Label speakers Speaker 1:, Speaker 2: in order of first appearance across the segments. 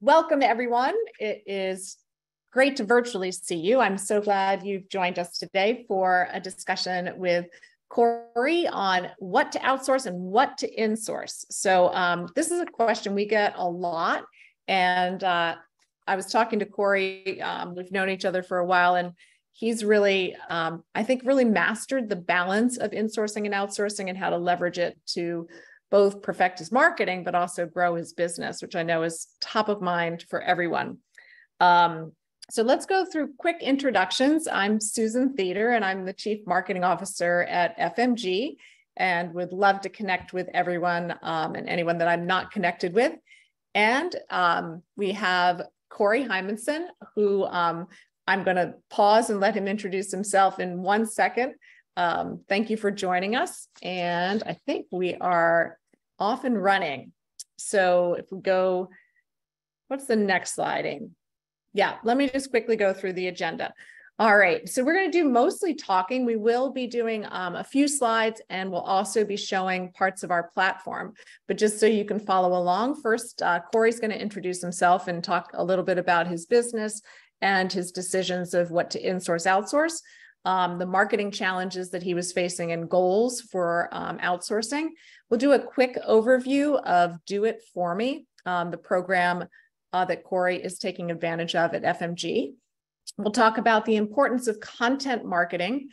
Speaker 1: welcome everyone. It is great to virtually see you. I'm so glad you've joined us today for a discussion with Corey on what to outsource and what to insource. So um, this is a question we get a lot. And uh, I was talking to Corey, um, we've known each other for a while, and he's really, um, I think, really mastered the balance of insourcing and outsourcing and how to leverage it to both perfect his marketing, but also grow his business, which I know is top of mind for everyone. Um, so let's go through quick introductions. I'm Susan Theder, and I'm the Chief Marketing Officer at FMG, and would love to connect with everyone um, and anyone that I'm not connected with. And um, we have Corey Heimensen, who um, I'm going to pause and let him introduce himself in one second. Um, thank you for joining us. And I think we are off and running. So if we go, what's the next sliding? Yeah, let me just quickly go through the agenda. All right, so we're going to do mostly talking. We will be doing um, a few slides and we'll also be showing parts of our platform. But just so you can follow along, first, uh, Corey's going to introduce himself and talk a little bit about his business and his decisions of what to insource, outsource um, the marketing challenges that he was facing and goals for um, outsourcing. We'll do a quick overview of Do It For Me, um, the program uh, that Corey is taking advantage of at FMG. We'll talk about the importance of content marketing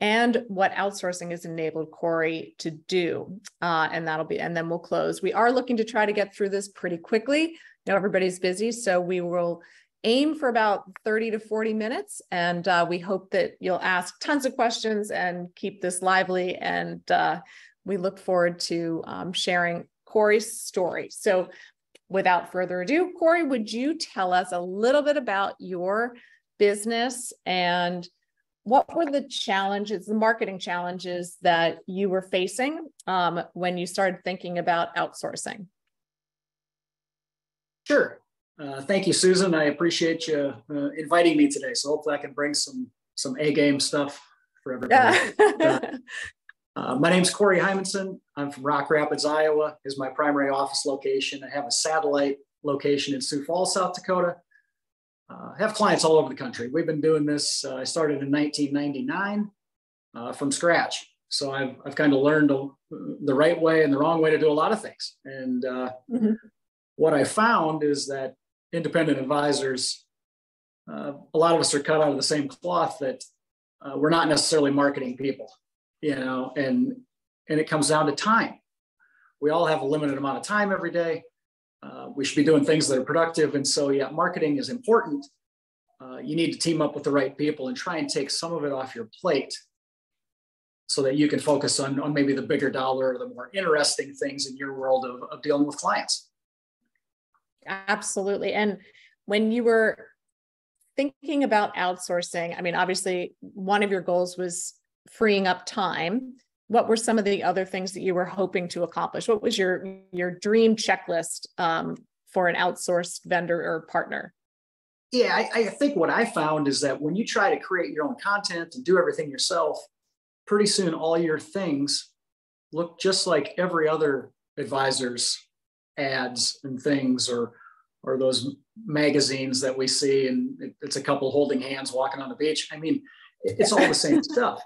Speaker 1: and what outsourcing has enabled Corey to do. Uh, and that'll be, and then we'll close. We are looking to try to get through this pretty quickly. I know everybody's busy, so we will aim for about 30 to 40 minutes. And uh, we hope that you'll ask tons of questions and keep this lively. And uh, we look forward to um, sharing Corey's story. So without further ado, Corey, would you tell us a little bit about your business and what were the challenges, the marketing challenges that you were facing um, when you started thinking about outsourcing?
Speaker 2: Sure. Uh, thank you, Susan. I appreciate you uh, inviting me today. So hopefully I can bring some some A game stuff for everybody. Yeah. uh, my name's Corey Heimensen. I'm from Rock Rapids, Iowa. Is my primary office location. I have a satellite location in Sioux Falls, South Dakota. Uh, I have clients all over the country. We've been doing this. Uh, I started in 1999 from scratch. So I've, I've kind of learned the right way and the wrong way to do a lot of things. And mm-hmm. what I found is that independent advisors, uh, a lot of us are cut out of the same cloth that uh, we're not necessarily marketing people, you know, and and it comes down to time. We all have a limited amount of time every day. Uh, we should be doing things that are productive, and so yeah, marketing is important. Uh, you need to team up with the right people and try and take some of it off your plate so that you can focus on, on maybe the bigger dollar or the more interesting things in your world of, of dealing with clients.
Speaker 1: Absolutely. And when you were thinking about outsourcing, I mean, obviously, one of your goals was freeing up time. What were some of the other things that you were hoping to accomplish? What was your your dream checklist um, for an outsourced vendor or partner?
Speaker 2: Yeah, I, I think what I found is that when you try to create your own content and do everything yourself, pretty soon all your things look just like every other advisor's ads and things or or those magazines that we see and it's a couple holding hands walking on the beach. I mean it's all the same stuff.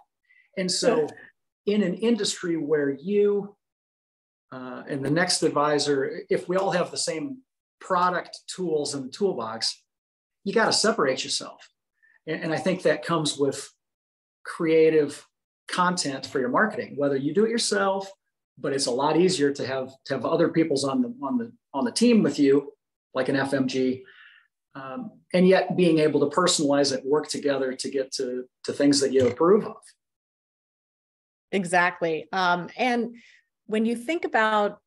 Speaker 2: And so in an industry where you uh, and the next advisor if we all have the same product tools in the toolbox you got to separate yourself. And, and i think that comes with creative content for your marketing whether you do it yourself but it's a lot easier to have to have other people's on the on the on the team with you, like an FMG, um, and yet being able to personalize it, work together to get to to things that you approve of.
Speaker 1: Exactly, um, and when you think about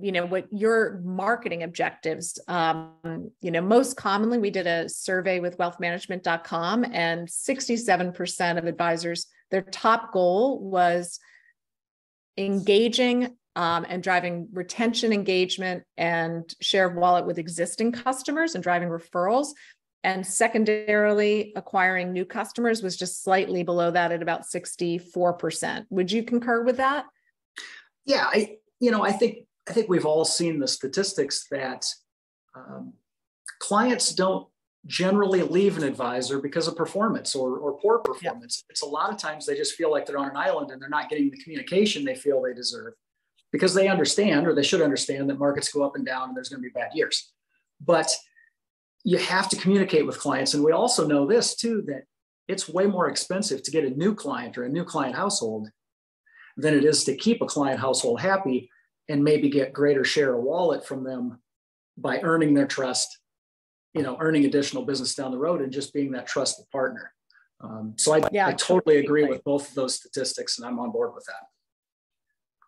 Speaker 1: you know what your marketing objectives um, you know most commonly we did a survey with wealthmanagement.com and 67% of advisors their top goal was engaging um, and driving retention engagement and share of wallet with existing customers and driving referrals. And secondarily, acquiring new customers was just slightly below that at about 64%. Would you concur with that?
Speaker 2: Yeah, I, you know, I think I think we've all seen the statistics that um, clients don't generally leave an advisor because of performance or, or poor performance. It's a lot of times they just feel like they're on an island and they're not getting the communication they feel they deserve because they understand or they should understand that markets go up and down and there's going to be bad years. But you have to communicate with clients. And we also know this too that it's way more expensive to get a new client or a new client household than it is to keep a client household happy and maybe get greater share of wallet from them by earning their trust you know earning additional business down the road and just being that trusted partner. Um, so I, yeah, I totally agree with both of those statistics and i'm on board with that.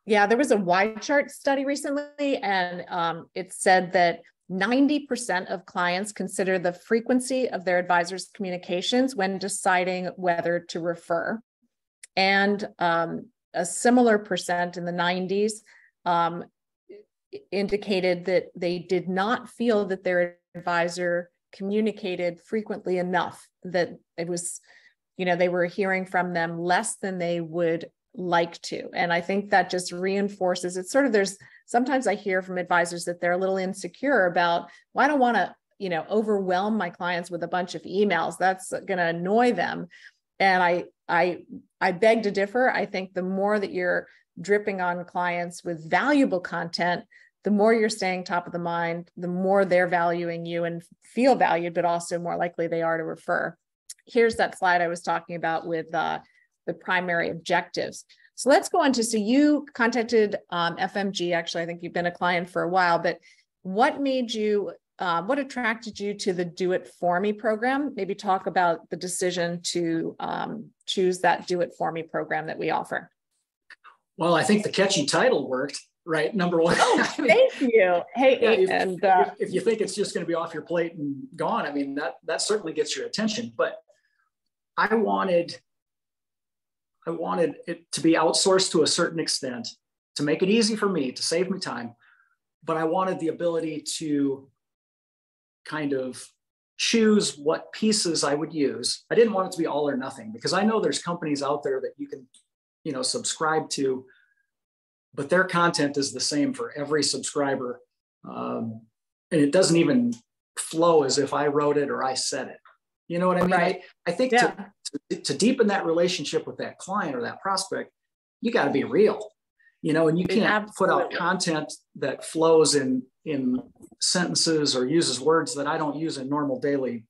Speaker 1: Yeah there was a chart study recently and um, it said that 90% of clients consider the frequency of their advisor's communications when deciding whether to refer. And um, a similar percent in the 90s um, indicated that they did not feel that their advisor communicated frequently enough that it was you know they were hearing from them less than they would like to. And i think that just reinforces it's sort of there's sometimes i hear from advisors that they're a little insecure about well i don't want to you know overwhelm my clients with a bunch of emails. That's going to annoy them. And i i i beg to differ. I think the more that you're dripping on clients with valuable content the more you're staying top of the mind, the more they're valuing you and feel valued, but also more likely they are to refer. Here's that slide I was talking about with uh, the primary objectives. So let's go on to so you contacted um, FMG. Actually, I think you've been a client for a while, but what made you, uh, what attracted you to the Do It For Me program? Maybe talk about the decision to um, choose that Do It For Me program that we offer.
Speaker 2: Well, I think the catchy title worked right? Number one.
Speaker 1: Oh, thank you. Hey, yeah,
Speaker 2: if,
Speaker 1: and
Speaker 2: uh, if, if, you think it's just going to be off your plate and gone, I mean that that certainly gets your attention. But I wanted, I wanted it to be outsourced to a certain extent to make it easy for me to save me time. But I wanted the ability to kind of choose what pieces I would use. I didn't want it to be all or nothing because I know there's companies out there that you can, you know, subscribe to but their content is the same for every subscriber. Um, and it doesn't even flow as if I wrote it or I said it. You know what I mean? Right. I, I think yeah. to, to, to, deepen that relationship with that client or that prospect, you got to be real, you know, and you can't Absolutely. put out content that flows in, in sentences or uses words that I don't use in normal daily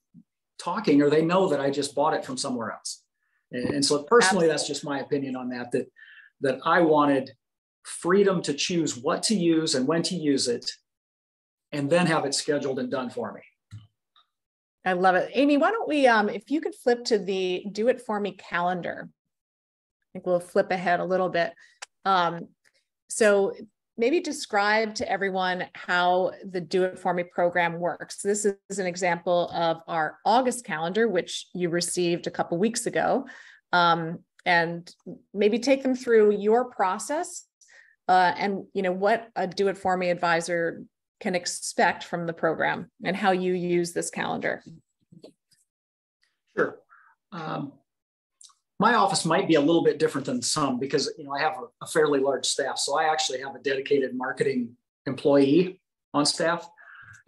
Speaker 2: talking, or they know that I just bought it from somewhere else. And, so personally, Absolutely. that's just my opinion on that, that, that I wanted freedom to choose what to use and when to use it, and then have it scheduled and done for me.
Speaker 1: I love it. Amy, why don't we, um, if you could flip to the do it for me calendar. I think we'll flip ahead a little bit. Um, so maybe describe to everyone how the do it for me program works. This is an example of our August calendar, which you received a couple weeks ago. Um, and maybe take them through your process uh, and you know what a do it for me advisor can expect from the program and how you use this calendar
Speaker 2: sure um, my office might be a little bit different than some because you know i have a, a fairly large staff so i actually have a dedicated marketing employee on staff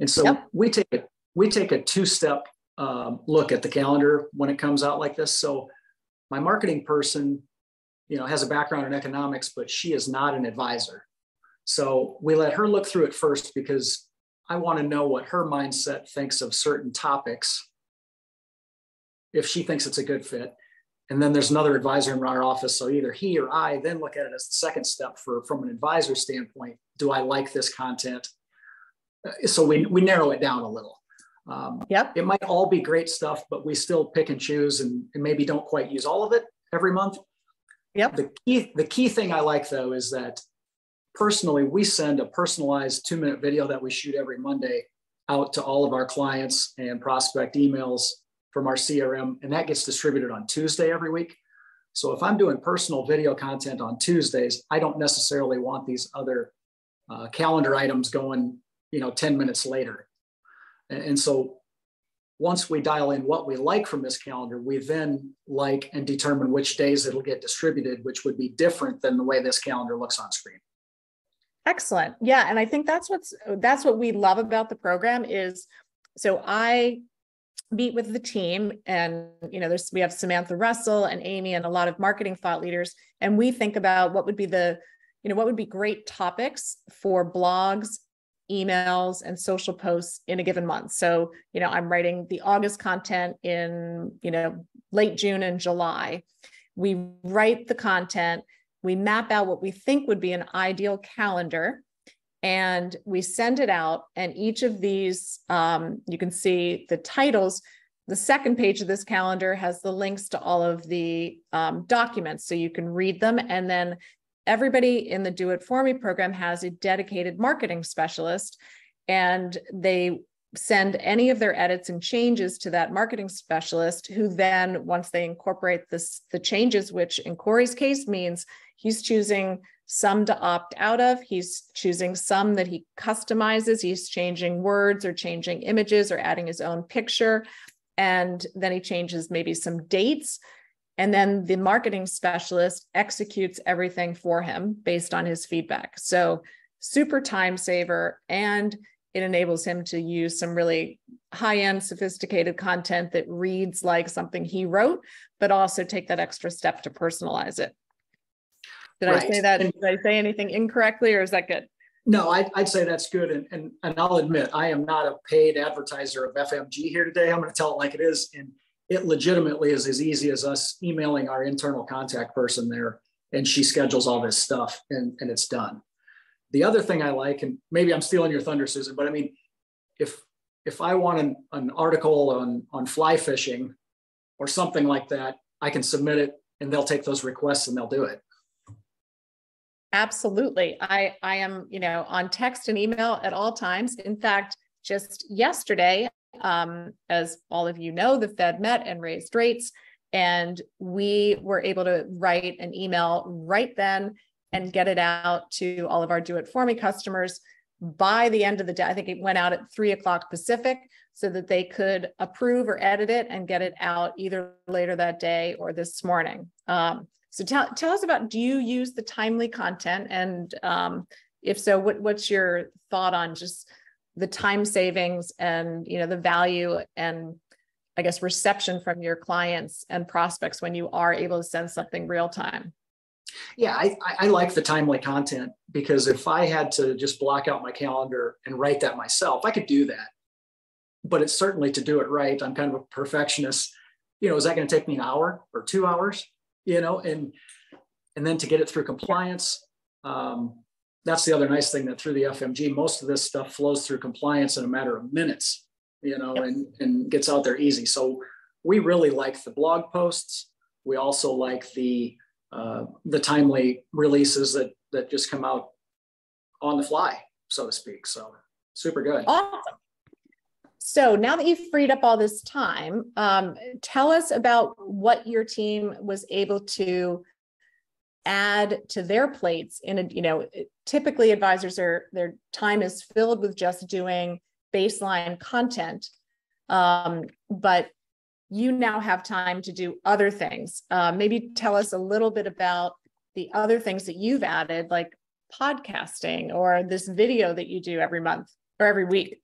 Speaker 2: and so yep. we take a we take a two-step um, look at the calendar when it comes out like this so my marketing person you know, has a background in economics, but she is not an advisor. So we let her look through it first because I want to know what her mindset thinks of certain topics if she thinks it's a good fit. And then there's another advisor in our office. So either he or I then look at it as the second step for from an advisor standpoint. Do I like this content? Uh, so we, we narrow it down a little. Um,
Speaker 1: yep.
Speaker 2: It might all be great stuff, but we still pick and choose and, and maybe don't quite use all of it every month.
Speaker 1: Yep.
Speaker 2: The key, the key thing I like though is that personally, we send a personalized two minute video that we shoot every Monday out to all of our clients and prospect emails from our CRM, and that gets distributed on Tuesday every week. So if I'm doing personal video content on Tuesdays, I don't necessarily want these other uh, calendar items going, you know, 10 minutes later. And, and so once we dial in what we like from this calendar, we then like and determine which days it'll get distributed, which would be different than the way this calendar looks on screen.
Speaker 1: Excellent. Yeah, and I think that's what's that's what we love about the program is so I meet with the team and you know there's we have Samantha Russell and Amy and a lot of marketing thought leaders. And we think about what would be the you know what would be great topics for blogs emails and social posts in a given month. So you know i'm writing the august content in you know late june and july. We write the content. We map out what we think would be an ideal calendar and we send it out and each of these um, you can see the titles. The second page of this calendar has the links to all of the um, documents so you can read them. And then everybody in the do it for me program has a dedicated marketing specialist and they send any of their edits and changes to that marketing specialist who then once they incorporate this the changes which in corey's case means he's choosing some to opt out of. He's choosing some that he customizes. He's changing words or changing images or adding his own picture. And then he changes maybe some dates. And then the marketing specialist executes everything for him based on his feedback. So, super time saver. And it enables him to use some really high end, sophisticated content that reads like something he wrote, but also take that extra step to personalize it. Did right. I say that? And, did I say anything incorrectly or is that good?
Speaker 2: No, I'd, I'd say that's good. And, and, and I'll admit, I am not a paid advertiser of FMG here today. I'm going to tell it like it is. And it legitimately is as easy as us emailing our internal contact person there and she schedules all this stuff and, and it's done. The other thing I like, and maybe I'm stealing your thunder, Susan, but I mean, if if I want an, an article on, on fly fishing or something like that, I can submit it and they'll take those requests and they'll do it.
Speaker 1: Absolutely. I, I am, you know, on text and email at all times. In fact, just yesterday, um, as all of you know, the Fed met and raised rates, and we were able to write an email right then and get it out to all of our do it for me customers by the end of the day. I think it went out at three o'clock Pacific so that they could approve or edit it and get it out either later that day or this morning. Um, so tell, tell us about, do you use the timely content? And um, if so, what, what's your thought on just the time savings and, you know, the value and I guess reception from your clients and prospects when you are able to send something real time?
Speaker 2: Yeah, I, I like the timely content because if I had to just block out my calendar and write that myself, I could do that. But it's certainly to do it right. I'm kind of a perfectionist. You know, is that going to take me an hour or two hours? You know, and and then to get it through compliance. Um, that's the other nice thing that through the FMG, most of this stuff flows through compliance in a matter of minutes, you know, yep. and, and gets out there easy. So we really like the blog posts. We also like the uh, the timely releases that that just come out on the fly, so to speak. So super good.
Speaker 1: Awesome. So now that you've freed up all this time, um, tell us about what your team was able to add to their plates. In a, you know, typically advisors are their time is filled with just doing baseline content, um, but you now have time to do other things. Uh, maybe tell us a little bit about the other things that you've added, like podcasting or this video that you do every month or every week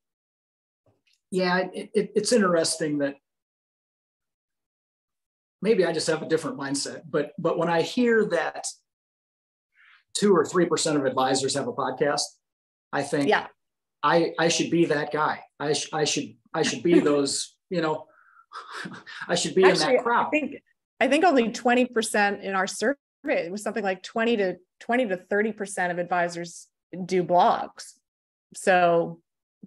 Speaker 2: yeah, it, it, it's interesting that maybe I just have a different mindset, but but when I hear that two or three percent of advisors have a podcast, I think yeah. I I should be that guy. I sh- I should I should be those you know I should be Actually, in that crowd.
Speaker 1: I think I think only twenty percent in our survey it was something like twenty to twenty to thirty percent of advisors do blogs. So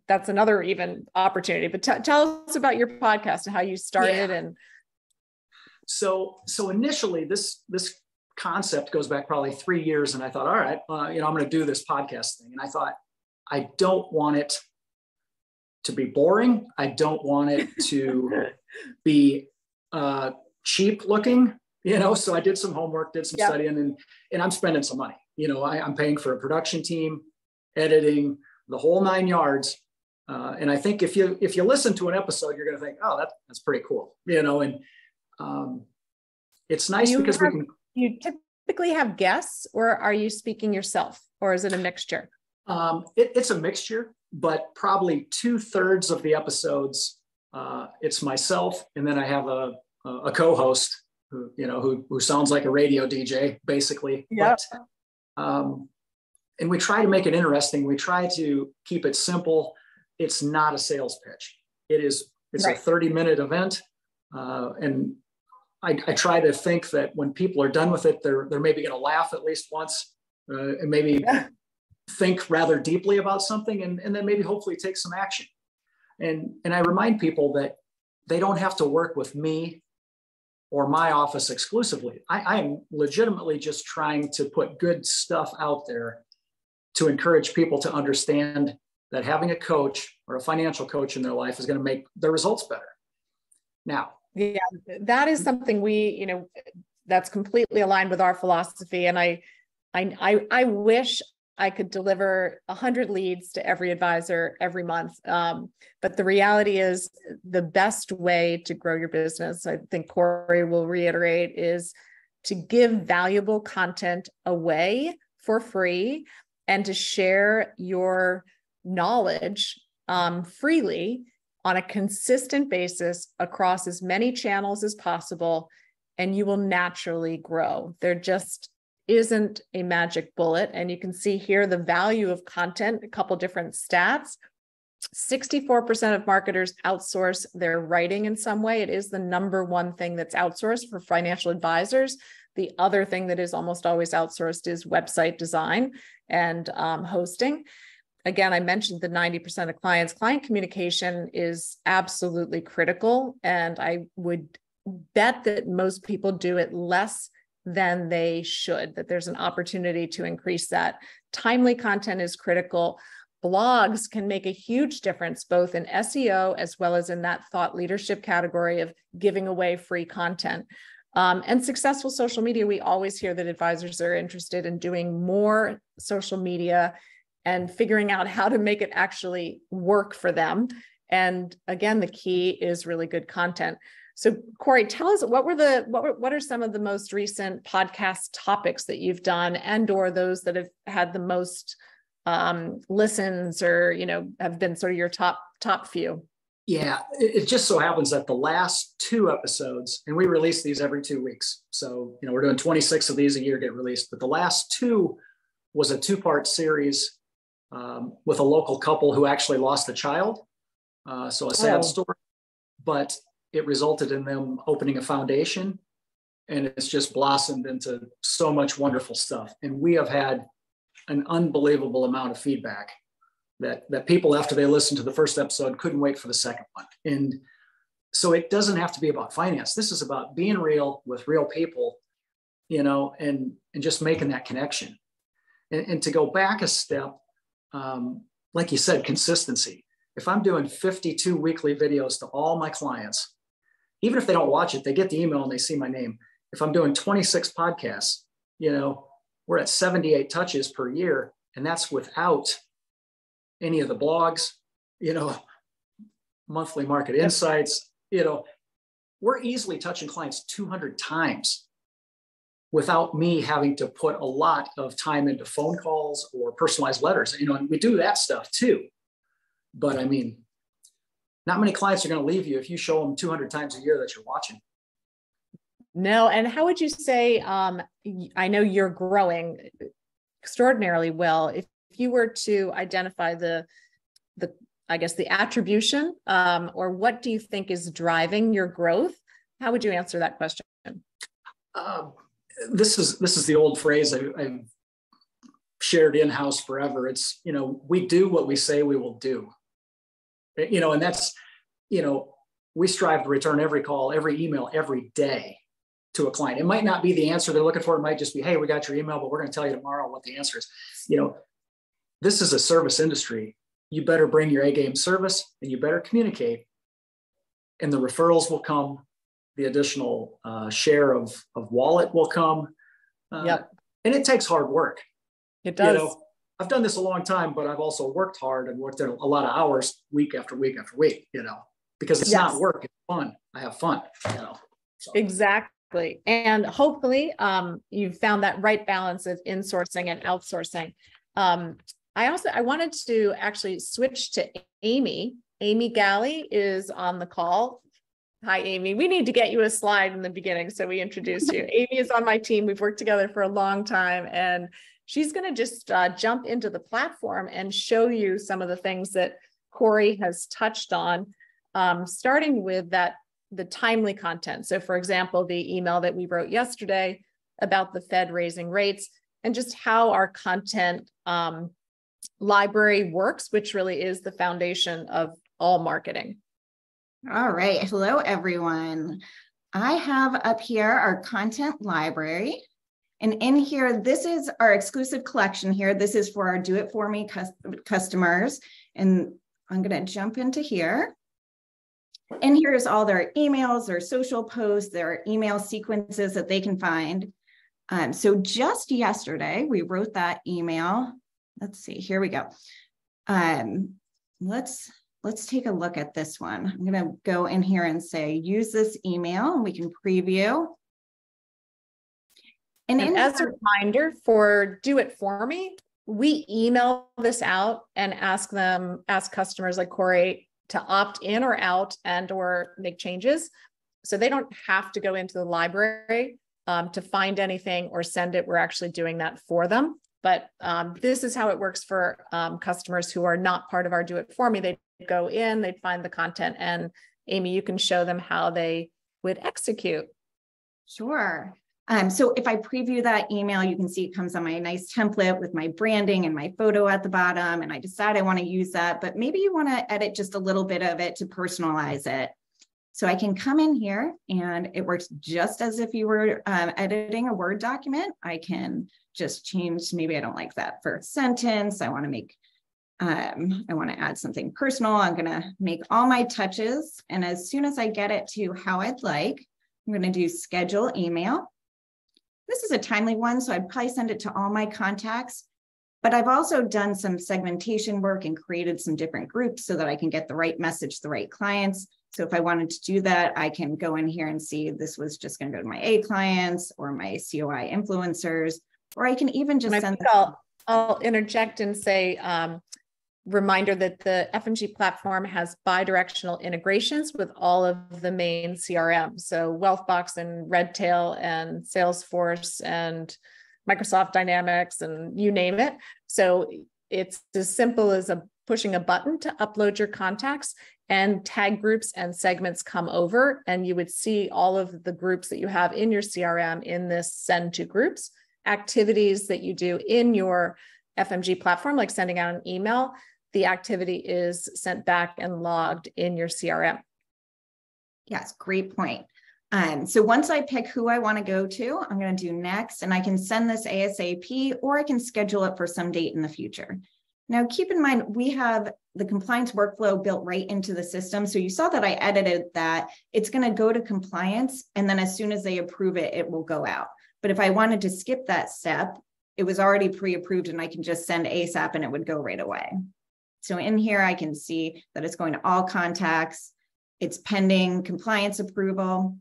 Speaker 1: that's another even opportunity. But t- tell us about your podcast and how you started yeah. and.
Speaker 2: So so initially this this concept goes back probably three years, and I thought, all right, uh, you know, I'm going to do this podcast thing, and I thought, I don't want it to be boring. I don't want it to be uh, cheap looking, you know. So I did some homework, did some studying, and and I'm spending some money. You know, I, I'm paying for a production team, editing, the whole nine yards. Uh, and I think if you if you listen to an episode, you're going to think, oh, that, that's pretty cool, you know. And um, it's nice because
Speaker 1: have,
Speaker 2: we can.
Speaker 1: You typically have guests, or are you speaking yourself, or is it a mixture?
Speaker 2: Um, it, it's a mixture. but probably two thirds of the episodes, uh, it's myself, and then I have a, a co-host who, you know, who, who sounds like a radio DJ, basically.
Speaker 1: Yeah.
Speaker 2: Um, and we try to make it interesting. We try to keep it simple. It's not a sales pitch. It is. It's right. a 30 minute event, uh, and I, I, try to think that when people are done with it, they're they're maybe going to laugh at least once, uh, and maybe yeah. think rather deeply about something, and, and then maybe hopefully take some action. And and I remind people that they don't have to work with me or my office exclusively. I, am legitimately just trying to put good stuff out there to encourage people to understand that having a coach or a financial coach in their life is going to make their results better. Now,
Speaker 1: yeah, that is something we, you know, that's completely aligned with our philosophy. And I, I, I, I wish I could deliver 100 leads to every advisor every month. Um, but the reality is, the best way to grow your business, I think Corey will reiterate, is to give valuable content away for free and to share your knowledge um, freely on a consistent basis across as many channels as possible, and you will naturally grow. There just isn't a magic bullet. And you can see here the value of content, a couple different stats. 64% of marketers outsource their writing in some way. It is the number one thing that's outsourced for financial advisors. The other thing that is almost always outsourced is website design and um, hosting again, I mentioned the 90% of clients, client communication is absolutely critical. And I would bet that most people do it less than they should, that there's an opportunity to increase that. Timely content is critical. Blogs can make a huge difference both in SEO as well as in that thought leadership category of giving away free content. Um, and successful social media, we always hear that advisors are interested in doing more social media and figuring out how to make it actually work for them. And again, the key is really good content. So Corey, tell us what were the what were, what are some of the most recent podcast topics that you've done and or those that have had the most um, listens or you know have been sort of your top top few?
Speaker 2: Yeah, it, just so happens that the last two episodes, and we release these every two weeks. So, you know, we're doing 26 of these a year get released, but the last two was a two part series um, with a local couple who actually lost a child. Uh, so a sad oh. story, but it resulted in them opening a foundation and it's just blossomed into so much wonderful stuff. And we have had an unbelievable amount of feedback that, that people, after they listened to the first episode, couldn't wait for the second one. And so it doesn't have to be about finance. This is about being real with real people, you know, and, and just making that connection. And, and to go back a step, um, like you said, consistency. If I'm doing 52 weekly videos to all my clients, even if they don't watch it, they get the email and they see my name. If I'm doing 26 podcasts, you know, we're at 78 touches per year, and that's without any of the blogs, you know, monthly market insights, you know, we're easily touching clients 200 times without me having to put a lot of time into phone calls or personalized letters. You know, and we do that stuff too. But I mean, not many clients are going to leave you if you show them 200 times a year that you're watching.
Speaker 1: No. And how would you say, um, I know you're growing extraordinarily well. If, if you were to identify the, the, I guess the attribution, um, or what do you think is driving your growth? How would you answer that question?
Speaker 2: Um, this is this is the old phrase I, have shared in house forever. It's you know we do what we say we will do. You know, and that's you know we strive to return every call, every email, every day to a client. It might not be the answer they're looking for. It might just be, hey, we got your email, but we're going to tell you tomorrow what the answer is. You know, this is a service industry. You better bring your A game service and you better communicate, and the referrals will come the additional uh, share of, of wallet will come. Uh, yep. And it takes hard work.
Speaker 1: It does. You know,
Speaker 2: I've done this a long time, but I've also worked hard and worked a lot of hours week after week after week, you know, because it's yes. not work, it's fun. I have fun, you know.
Speaker 1: So. Exactly. And hopefully um, you've found that right balance of insourcing and outsourcing. Um, I also I wanted to actually switch to Amy. Amy Galley is on the call. Hi, Amy. We need to get you a slide in the beginning so we introduce you. Amy is on my team. We've worked together for a long time, and she's going to just uh, jump into the platform and show you some of the things that Corey has touched on, um, starting with that the timely content. So, for example, the email that we wrote yesterday about the Fed raising rates and just how our content um, library works, which really is the foundation of all marketing.
Speaker 3: All right. Hello, everyone. I have up here our content library. And in here, this is our exclusive collection here. This is for our do it for me customers. And I'm going to jump into here. And here's all their emails, their social posts, their email sequences that they can find. Um, so just yesterday, we wrote that email. Let's see, here we go. Um, let's let's take a look at this one. I'm going to go in here and say, use this email and we can preview.
Speaker 1: And, and as a reminder for do it for me, we email this out and ask them, ask customers like Corey to opt in or out and or make changes. So they don't have to go into the library um, to find anything or send it. We're actually doing that for them. But um, this is how it works for um, customers who are not part of our Do It For Me. They go in, they'd find the content, and Amy, you can show them how they would execute.
Speaker 3: Sure. Um, so if I preview that email, you can see it comes on my nice template with my branding and my photo at the bottom. And I decide I want to use that, but maybe you want to edit just a little bit of it to personalize it. So I can come in here and it works just as if you were um, editing a Word document. I can just change, maybe I don't like that first sentence. I want to make, um, I want to add something personal. I'm going to make all my touches. And as soon as I get it to how I'd like, I'm going to do schedule email. This is a timely one, so I'd probably send it to all my contacts. But I've also done some segmentation work and created some different groups so that I can get the right message the right clients. So if I wanted to do that, I can go in here and see this was just going to go to my A clients or my COI influencers, or I can even just send.
Speaker 1: I'll, I'll interject and say, um, reminder that the FMG platform has bi-directional integrations with all of the main CRM. So Wealthbox and Redtail and Salesforce and Microsoft Dynamics and you name it. So it's as simple as a pushing a button to upload your contacts and tag groups and segments come over and you would see all of the groups that you have in your CRM in this send to groups activities that you do in your FMG platform like sending out an email the activity is sent back and logged in your CRM.
Speaker 3: Yes, great point. Um, so once I pick who I want to go to, I'm going to do next, and I can send this ASAP or I can schedule it for some date in the future. Now, keep in mind, we have the compliance workflow built right into the system. So you saw that I edited that. It's going to go to compliance, and then as soon as they approve it, it will go out. But if I wanted to skip that step, it was already pre approved, and I can just send ASAP and it would go right away. So in here, I can see that it's going to all contacts. It's pending compliance approval.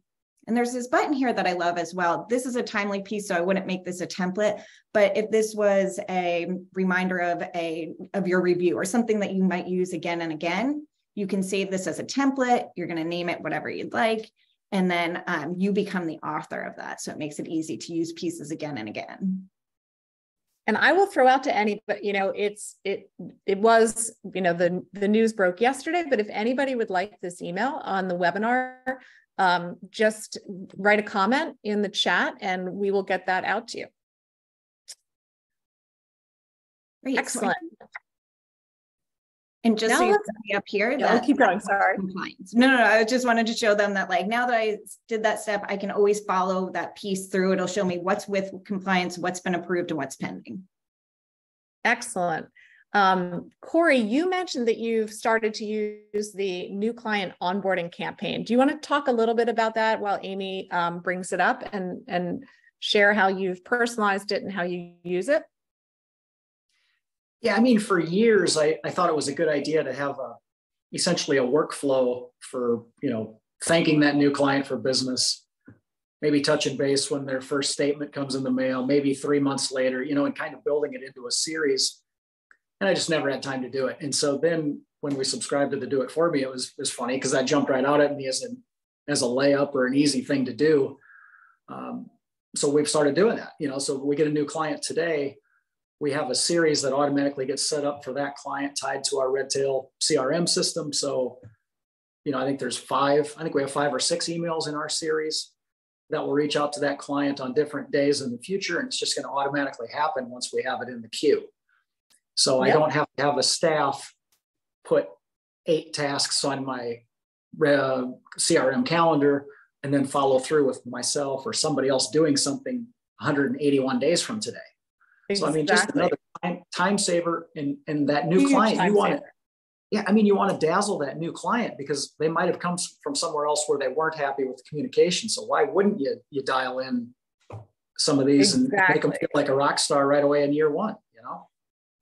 Speaker 3: And there's this button here that I love as well. This is a timely piece, so I wouldn't make this a template. But if this was a reminder of a of your review or something that you might use again and again, you can save this as a template. You're going to name it whatever you'd like. And then um, you become the author of that. So it makes it easy to use pieces again and again
Speaker 1: and I will throw out to any, but you know, it's it it was, you know, the the news broke yesterday, but if anybody would like this email on the webinar, um, just write a comment in the chat and we will get that out to you. Great. Excellent.
Speaker 3: And just now so you see up here,
Speaker 1: yeah, that keep going. Sorry.
Speaker 3: Compliance. No, no, no. I just wanted to show them that like now that I did that step, I can always follow that piece through. It'll show me what's with compliance, what's been approved, and what's pending.
Speaker 1: Excellent. Um, Corey, you mentioned that you've started to use the new client onboarding campaign. Do you want to talk a little bit about that while Amy um, brings it up and and share how you've personalized it and how you use it?
Speaker 2: Yeah, I mean, for years, I, I thought it was a good idea to have a essentially a workflow for you know thanking that new client for business, maybe touching base when their first statement comes in the mail, maybe three months later, you know, and kind of building it into a series. And I just never had time to do it. And so then when we subscribed to the Do It For Me, it was, it was funny because I jumped right out at me as, an, as a layup or an easy thing to do. Um, so we've started doing that, you know, so we get a new client today, we have a series that automatically gets set up for that client tied to our Redtail CRM system. So, you know, I think there's five, I think we have five or six emails in our series that will reach out to that client on different days in the future. And it's just going to automatically happen once we have it in the queue. So yep. I don't have to have a staff put eight tasks on my uh, CRM calendar and then follow through with myself or somebody else doing something 181 days from today. Exactly. So I mean, just another time, time saver and and that new Huge client you want to, yeah, I mean, you want to dazzle that new client because they might have come from somewhere else where they weren't happy with the communication. So why wouldn't you you dial in some of these exactly. and make them feel like a rock star right away in year one? You know.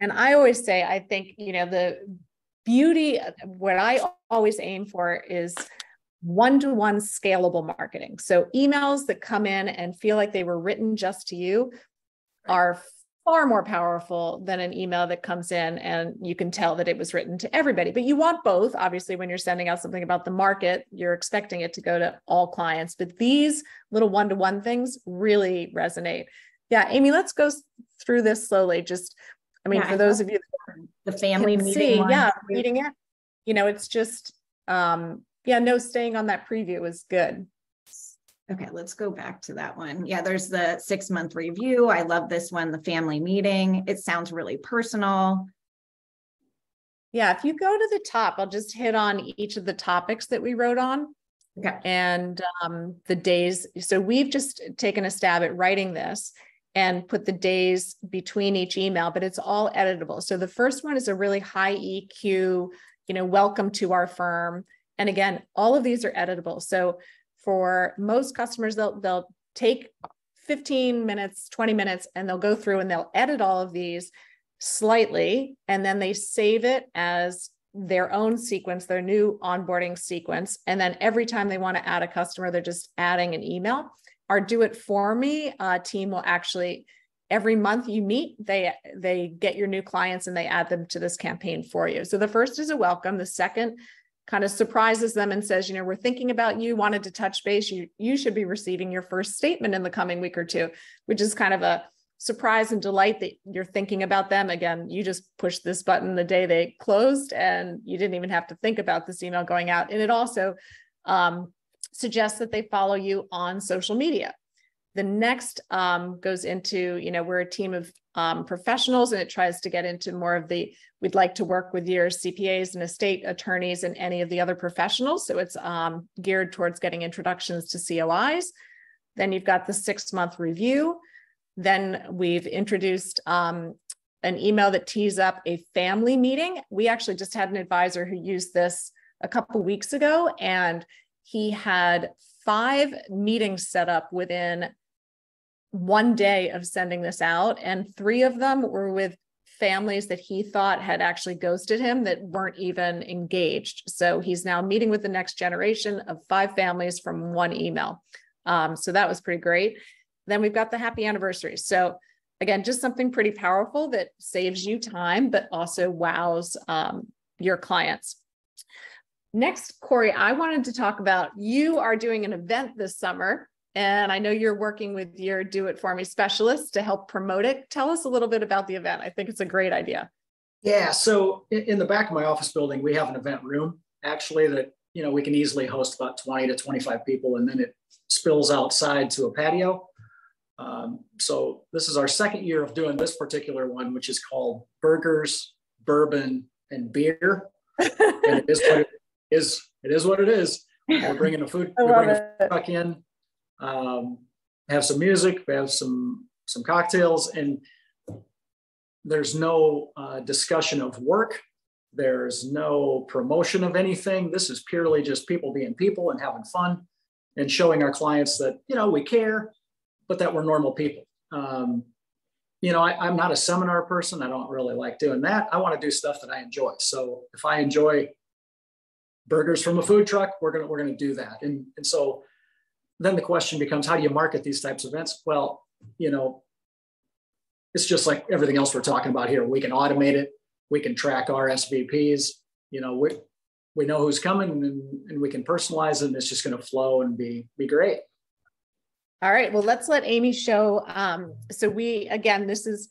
Speaker 1: And I always say, I think you know the beauty. What I always aim for is one-to-one scalable marketing. So emails that come in and feel like they were written just to you are far more powerful than an email that comes in and you can tell that it was written to everybody. But you want both. Obviously, when you're sending out something about the market, you're expecting it to go to all clients. But these little one to one things really resonate. Yeah, Amy, let's go through this slowly. Just, I mean, yeah, for those of you
Speaker 3: the family meeting, see,
Speaker 1: yeah, reading it, you know, it's just, um, yeah, no, staying on that preview was good.
Speaker 3: Okay, let's go back to that one. Yeah, there's the six month review. I love this one, the family meeting. It sounds really personal.
Speaker 1: Yeah, if you go to the top, I'll just hit on each of the topics that we wrote on.
Speaker 3: Okay.
Speaker 1: And um, the days. So we've just taken a stab at writing this and put the days between each email, but it's all editable. So the first one is a really high EQ, you know, welcome to our firm. And again, all of these are editable. So for most customers, they'll they'll take 15 minutes, 20 minutes, and they'll go through and they'll edit all of these slightly, and then they save it as their own sequence, their new onboarding sequence. And then every time they want to add a customer, they're just adding an email. Our do it for me uh, team will actually every month you meet they they get your new clients and they add them to this campaign for you so the first is a welcome the second kind of surprises them and says, you know, we're thinking about you, wanted to touch base. You you should be receiving your first statement in the coming week or two, which is kind of a surprise and delight that you're thinking about them. Again, you just pushed this button the day they closed and you didn't even have to think about this email going out. And it also um, suggests that they follow you on social media. The next um, goes into, you know, we're a team of um, professionals and it tries to get into more of the, we'd like to work with your CPAs and estate attorneys and any of the other professionals. So it's um, geared towards getting introductions to COIs. Then you've got the six month review. Then we've introduced um, an email that tees up a family meeting. We actually just had an advisor who used this a couple weeks ago and he had five meetings set up within one day of sending this out, and three of them were with families that he thought had actually ghosted him that weren't even engaged. So he's now meeting with the next generation of five families from one email. Um, so that was pretty great. Then we've got the happy anniversary. So again, just something pretty powerful that saves you time, but also wows um, your clients. Next, Corey, I wanted to talk about you are doing an event this summer, and I know you're working with your Do It For Me specialist to help promote it. Tell us a little bit about the event. I think it's a great idea.
Speaker 2: Yeah. So in the back of my office building, we have an event room actually that you know we can easily host about 20 to 25 people, and then it spills outside to a patio. Um, so this is our second year of doing this particular one, which is called Burgers, Bourbon, and Beer. and it is what it is it is what it is. We're bringing a food, we're bringing a food truck in, um, have some music, we have some some cocktails, and there's no uh, discussion of work. There's no promotion of anything. This is purely just people being people and having fun and showing our clients that you know we care, but that we're normal people. Um, you know, I, am not a seminar person. I don't really like doing that. I want to do stuff that I enjoy. So if I enjoy burgers from a food truck, we're gonna we're gonna do that. And and so then the question becomes, how do you market these types of events? Well, you know, it's just like everything else we're talking about here. We can automate it. we can track our SVPs. You know, we we know who's coming and, and we can personalize it and it's just going to flow and be be great.
Speaker 1: All right. Well, let's let Amy show. Um, so we again, this is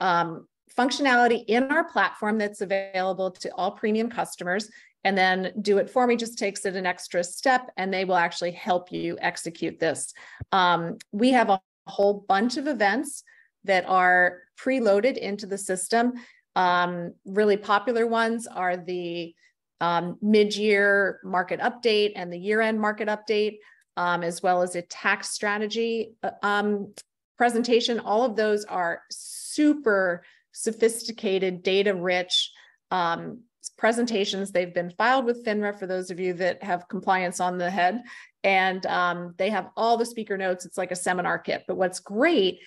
Speaker 1: um, functionality in our platform that's available to all premium customers. And then do it for me just takes it an extra step and they will actually help you execute this. Um, we have a whole bunch of events that are preloaded into the system. Um, really popular ones are the um, mid-year market update and the year-end market update, um, as well as a tax strategy uh, um, presentation. All of those are super sophisticated, data-rich um, presentations. They've been filed with FINRA for those of you that have compliance on the head. And um, they have all the speaker notes. It's like a seminar kit. But what's great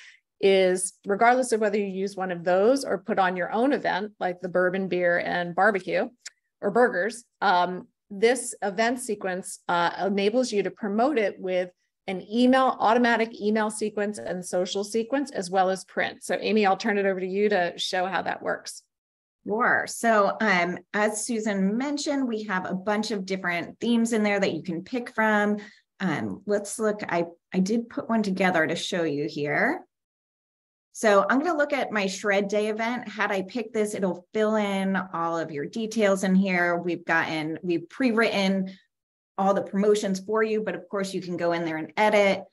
Speaker 1: is regardless of whether you use one of those or put on your own event, like the bourbon, beer, and barbecue or burgers, um, this event sequence uh, enables you to promote it with an email, automatic email sequence and social sequence, as well as print. So Amy, I'll turn it over to you to show how that works.
Speaker 3: Sure. So um, as Susan mentioned, we have a bunch of different themes in there that you can pick from. Um, let's look, I, I did put one together to show you here. So I'm going to look at my shred day event. Had I picked this, it'll fill in all of your details in here. We've gotten, we've pre-written all the promotions for you, but of course you can go in there and edit.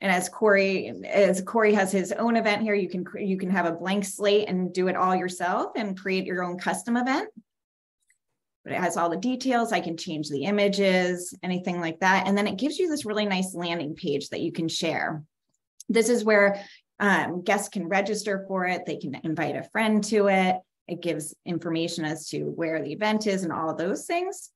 Speaker 3: And as Corey, as Corey has his own event here, you can you can have a blank slate and do it all yourself and create your own custom event. But it has all the details. I can change the images, anything like that. And then it gives you this really nice landing page that you can share. This is where um, guests can register for it. They can invite a friend to it. It gives information as to where the event is and all those things.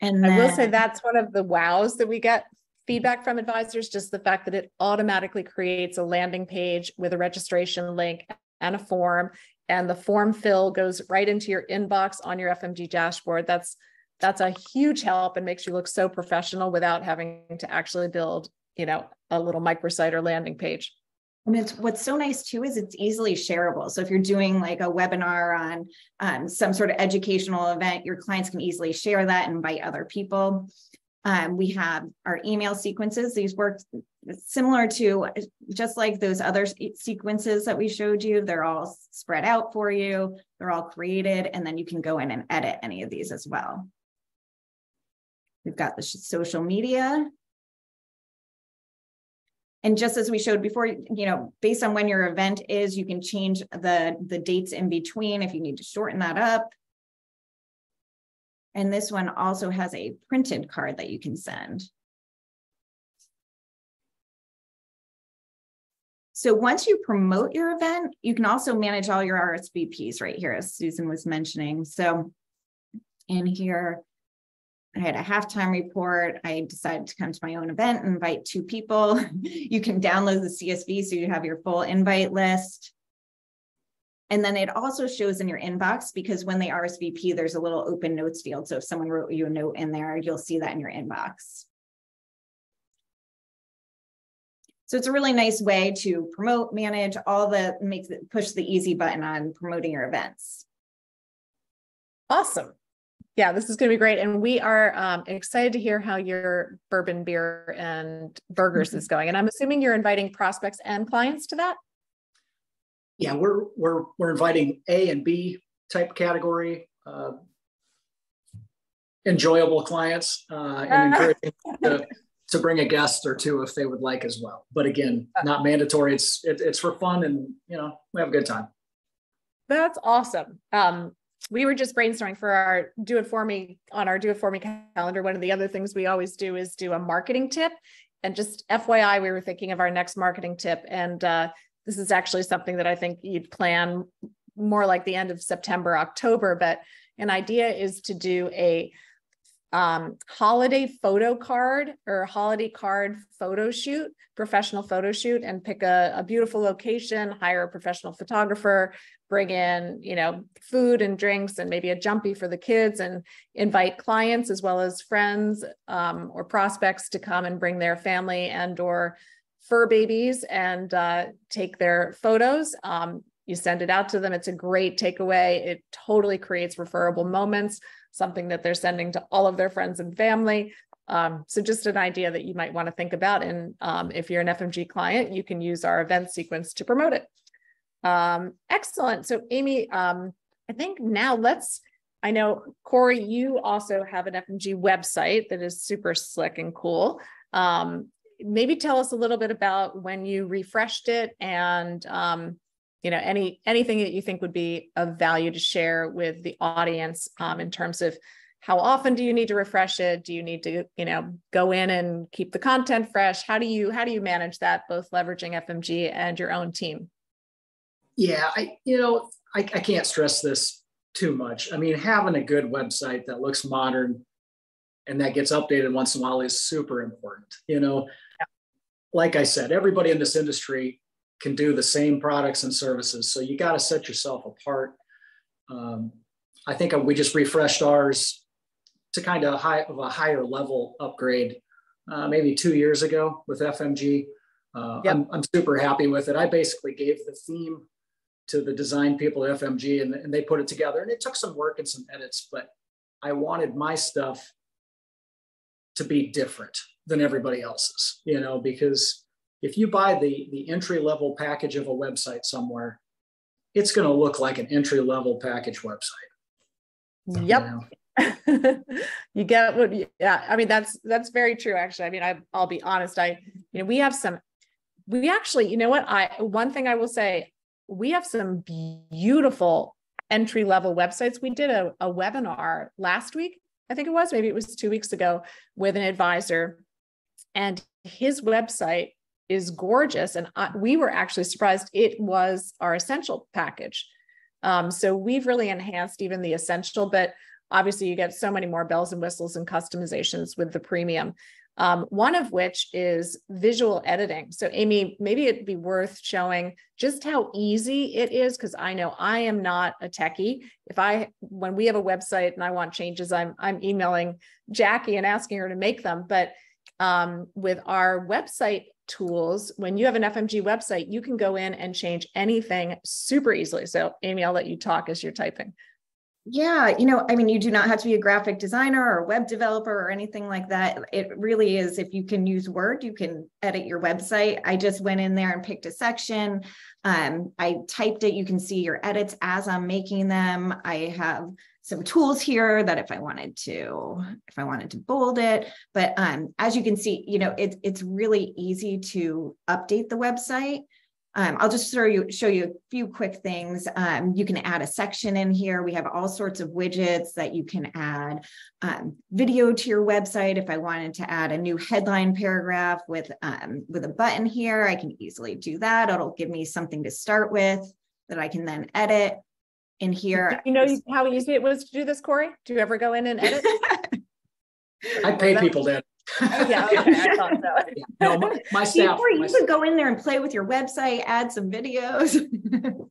Speaker 1: And then, I will say that's one of the wows that we get feedback from advisors, just the fact that it automatically creates a landing page with a registration link and a form. And the form fill goes right into your inbox on your FMG dashboard. That's that's a huge help and makes you look so professional without having to actually build, you know, a little microsite or landing page.
Speaker 3: And it's what's so nice too is it's easily shareable. So if you're doing like a webinar on um, some sort of educational event, your clients can easily share that and invite other people. Um, we have our email sequences. These work similar to just like those other sequences that we showed you. They're all spread out for you. They're all created, and then you can go in and edit any of these as well. We've got the social media and just as we showed before, you know, based on when your event is, you can change the, the dates in between if you need to shorten that up. And this one also has a printed card that you can send. So once you promote your event, you can also manage all your RSVPs right here, as Susan was mentioning. So in here, I had a halftime report. I decided to come to my own event and invite two people. you can download the CSV so you have your full invite list. And then it also shows in your inbox because when they RSVP, there's a little open notes field. So if someone wrote you a note in there, you'll see that in your inbox. So it's a really nice way to promote, manage all the, make the, push the easy button on promoting your events.
Speaker 1: Awesome yeah, this is going to be great. And we are um, excited to hear how your bourbon beer and burgers is going. And I'm assuming you're inviting prospects and clients to that.
Speaker 2: Yeah, we're we're we're inviting A and B type category, uh, enjoyable clients, uh, and encouraging to, to bring a guest or two if they would like as well. But again, uh. not mandatory. It's it, it's for fun, and you know we have a good time.
Speaker 1: That's awesome. Um, we were just brainstorming for our do it for me on our do it for me calendar. One of the other things we always do is do a marketing tip. And just FYI, we were thinking of our next marketing tip. And uh, this is actually something that I think you'd plan more like the end of September, October. But an idea is to do a um, holiday photo card or holiday card photo shoot, professional photo shoot, and pick a, a beautiful location, hire a professional photographer, bring in, you know, food and drinks and maybe a jumpy for the kids and invite clients as well as friends um, or prospects to come and bring their family and or fur babies and uh, take their photos. Um, you send it out to them. It's a great takeaway. It totally creates referable moments, something that they're sending to all of their friends and family. Um, so just an idea that you might want to think about. And um, if you're an FMG client, you can use our event sequence to promote it. Um, excellent. So Amy, um, I think now let's, I know Corey, you also have an FMG website that is super slick and cool. Maybe tell us a little bit about when you refreshed it and um, you know any anything that you think would be of value to share with the audience um, in terms of how often do you need to refresh it? Do you need to you know go in and keep the content fresh? How do you how do you manage that both leveraging fmg and your own team?
Speaker 2: Yeah i you know i, I can't stress this too much. I mean having a good website that looks modern and that gets updated once in a while is super important you know like i said everybody in this industry can do the same products and services. So you got to set yourself apart. Um, I think we just refreshed ours to kind of high of a higher level upgrade uh, maybe two years ago with FMG. Uh, yep. I'm, I'm, super happy with it. I basically gave the theme to the design people at FMG and, and they put it together and it took some work and some edits, but I wanted my stuff to be different than everybody else's, you know, because if you buy the, the entry level package of a website somewhere, it's going to look like an entry level package website.
Speaker 1: Yep. You, know? you get what, yeah. I mean, that's, that's very true. Actually, I mean, I, I'll be honest. I, you know, we have some, we actually, you know what? I, one thing I will say, we have some beautiful entry level websites. We did a, a webinar last week. I think it was, maybe it was two weeks ago with an advisor and his website is gorgeous. And I, we were actually surprised it was our essential package. Um, so we've really enhanced even the essential, but obviously you get so many more bells and whistles and customizations with the premium. Um, one of which is visual editing. So, Amy, maybe it'd be worth showing just how easy it is because I know I am not a techie. If I, when we have a website and I want changes, I'm I'm emailing Jackie and asking her to make them. But um, with our website tools, when you have an FMG website, you can go in and change anything super easily. So, Amy, I'll let you talk as you're typing.
Speaker 3: Yeah, you know, I mean, you do not have to be a graphic designer or a web developer or anything like that. It really is if you can use Word, you can edit your website. I just went in there and picked a section. Um, I typed it. You can see your edits as I'm making them. I have some tools here that if I wanted to, if I wanted to bold it, but um, as you can see, you know, it's it's really easy to update the website. Um, I'll just show you show you a few quick things. Um, you can add a section in here. We have all sorts of widgets that you can add um, video to your website. If I wanted to add a new headline paragraph with um, with a button here, I can easily do that. It'll give me something to start with that I can then edit in here.
Speaker 1: you know how easy it was to do this, Corey? Do you ever go in and edit?
Speaker 2: I pay people to.
Speaker 1: oh, yeah, okay, I thought so.
Speaker 2: no, my, my staff.
Speaker 3: Before you could go in there and play with your website, add some videos.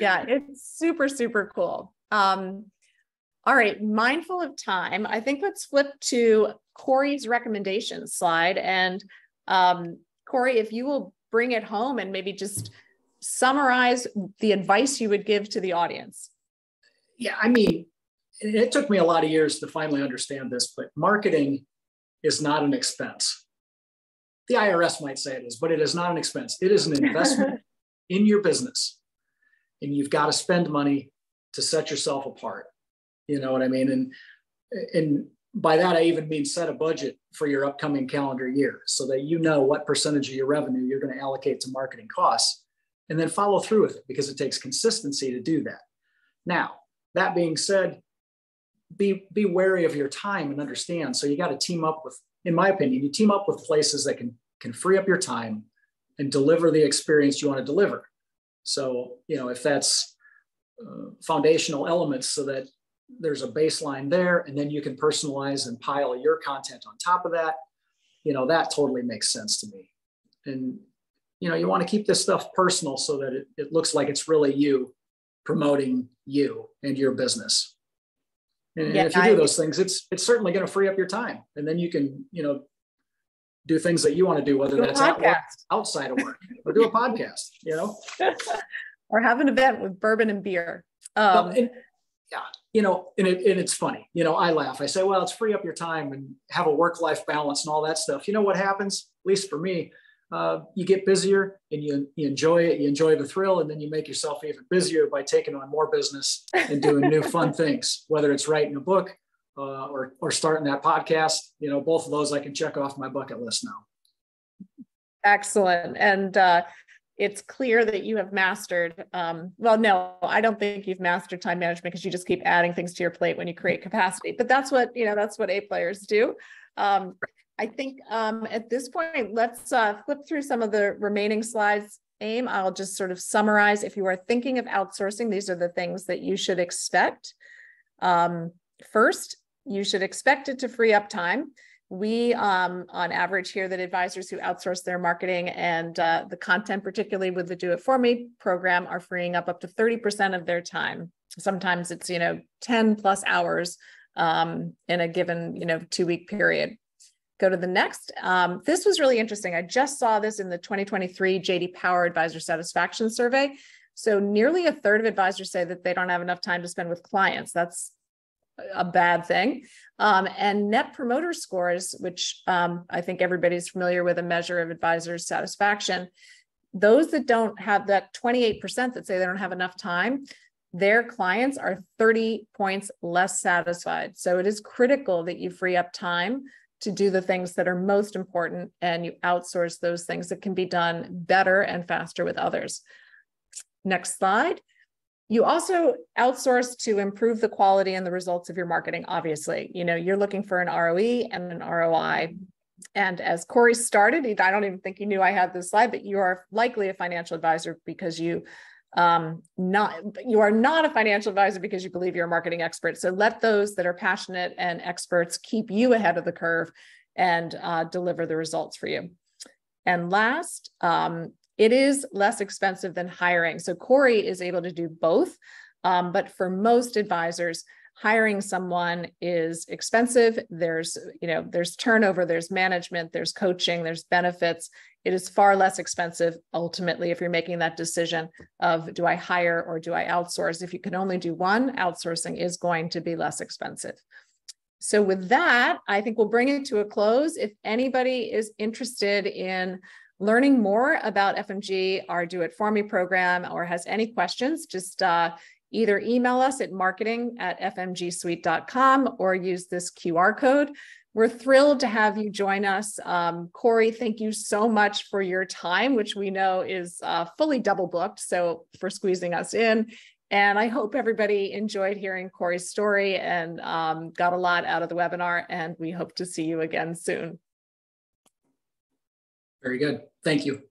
Speaker 1: yeah, it's super, super cool. Um, all right, mindful of time, I think let's flip to Corey's recommendation slide. And um, Corey, if you will bring it home and maybe just summarize the advice you would give to the audience.
Speaker 2: Yeah, I mean, it took me a lot of years to finally understand this, but marketing is not an expense. The IRS might say it is, but it is not an expense. It is an investment in your business. And you've got to spend money to set yourself apart. You know what I mean? And and by that I even mean set a budget for your upcoming calendar year so that you know what percentage of your revenue you're going to allocate to marketing costs and then follow through with it because it takes consistency to do that. Now, that being said, be be wary of your time and understand. So you got to team up with, in my opinion, you team up with places that can can free up your time and deliver the experience you want to deliver. So you know if that's uh, foundational elements, so that there's a baseline there, and then you can personalize and pile your content on top of that. You know that totally makes sense to me. And you know, you want to keep this stuff personal so that it, it looks like it's really you promoting you and your business. And, yeah, and if you do those things, it's it's certainly going to free up your time, and then you can you know do things that you want to do, whether do that's out, outside of work or do a podcast. You know.
Speaker 1: or have an event with bourbon and beer.
Speaker 2: Um, well, and, yeah, you know, and, it, and it's funny. You know, I laugh. I say, well, it's free up your time and have a work-life balance and all that stuff. You know what happens? At least for me, uh, you get busier and you, you enjoy it. You enjoy the thrill, and then you make yourself even busier by taking on more business and doing new fun things. Whether it's writing a book uh, or or starting that podcast, you know, both of those I can check off my bucket list now.
Speaker 1: Excellent. And uh, it's clear that you have mastered um, well no i don't think you've mastered time management because you just keep adding things to your plate when you create capacity but that's what you know that's what a players do um, i think um, at this point let's uh, flip through some of the remaining slides. Aim i'll just sort of summarize. If you are thinking of outsourcing these are the things that you should expect. Um, first you should expect it to free up time. We um, on average hear that advisors who outsource their marketing and uh, the content particularly with the do it for me program are freeing up up to 30% of their time. Sometimes it's you know 10 plus hours um, in a given you know two week period go to the next um, this was really interesting i just saw this in the 2023 jd power advisor satisfaction survey so nearly a third of advisors say that they don't have enough time to spend with clients that's a bad thing. Um, and net promoter scores, which um, I think everybody's familiar with a measure of advisors' satisfaction, those that don't have that 28% that say they don't have enough time, their clients are 30 points less satisfied. So it is critical that you free up time to do the things that are most important and you outsource those things that can be done better and faster with others. Next slide. You also outsource to improve the quality and the results of your marketing, obviously. You know, you're looking for an ROE and an ROI. And as Corey started, I don't even think he knew I had this slide, but you are likely a financial advisor because you um not you are not a financial advisor because you believe you're a marketing expert so let those that are passionate and experts keep you ahead of the curve and uh, deliver the results for you and last um, it is less expensive than hiring. So Corey is able to do both. Um, but for most advisors, hiring someone is expensive. There's, you know, there's turnover, there's management, there's coaching, there's benefits. It is far less expensive ultimately if you're making that decision of do I hire or do I outsource? If you can only do one, outsourcing is going to be less expensive. So with that, I think we'll bring it to a close. If anybody is interested in learning more about FMG, our Do It For Me program, or has any questions, just uh, either email us at marketing at fmgsuite.com or use this QR code. We're thrilled to have you join us. Um, Corey, thank you so much for your time, which we know is uh, fully double booked. So, for squeezing us in. And I hope everybody enjoyed hearing Corey's story and um, got a lot out of the webinar. And we hope to see you again soon.
Speaker 2: Very good. Thank you.